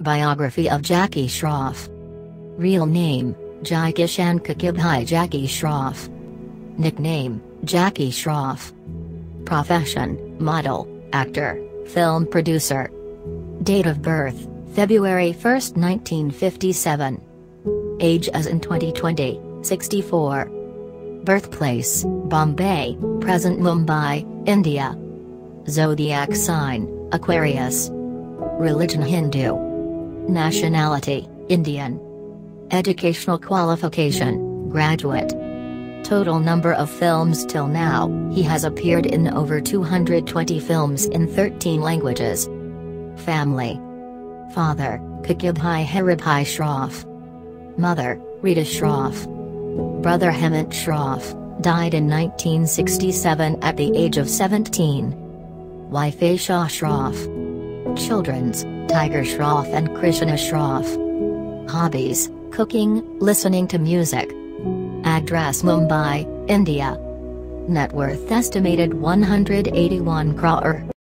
Biography of Jackie Shroff. Real name, Jai Kishan Kakibhai Jackie Shroff. Nickname, Jackie Shroff. Profession, model, actor, film producer. Date of birth, February 1, 1957. Age as in 2020, 64. Birthplace, Bombay, present Mumbai, India. Zodiac sign, Aquarius. Religion Hindu. Nationality, Indian. Educational qualification, graduate. Total number of films till now, he has appeared in over 220 films in 13 languages. Family. Father, Kakibhai Haribhai Shroff. Mother, Rita Shroff. Brother Hemant Shroff, died in 1967 at the age of 17. Wife Ayesha Shroff. Children's, Tiger Shroff and Krishna Shroff. Hobbies, cooking, listening to music. Address Mumbai, India. Net worth estimated 181 crore.